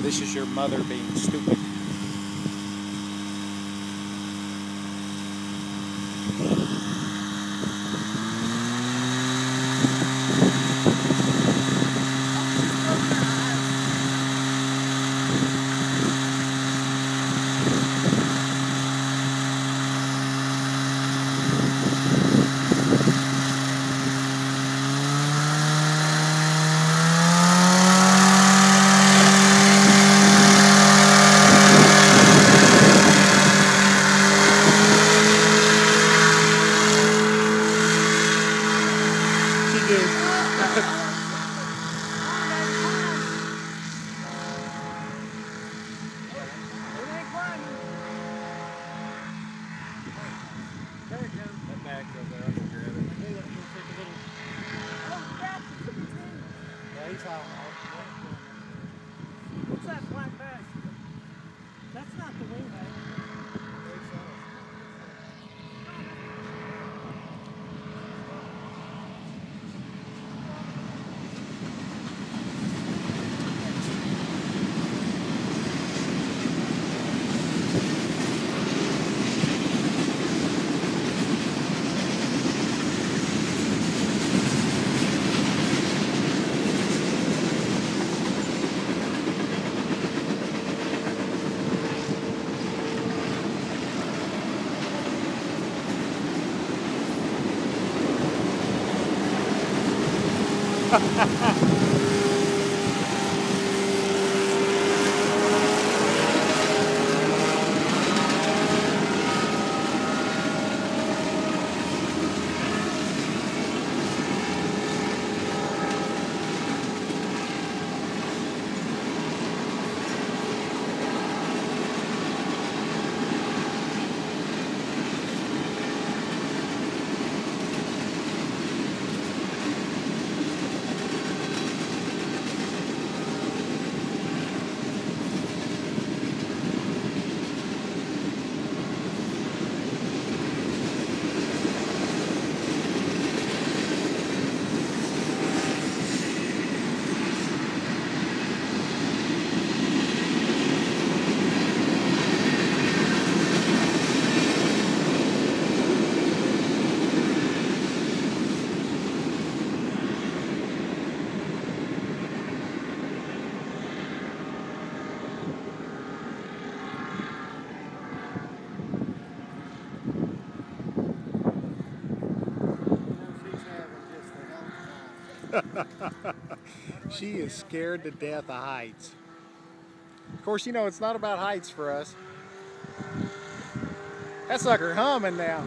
This is your mother being stupid. She did. Bag goes there, Ha ha ha! she is scared to death of heights. Of course, you know, it's not about heights for us. That sucker humming now.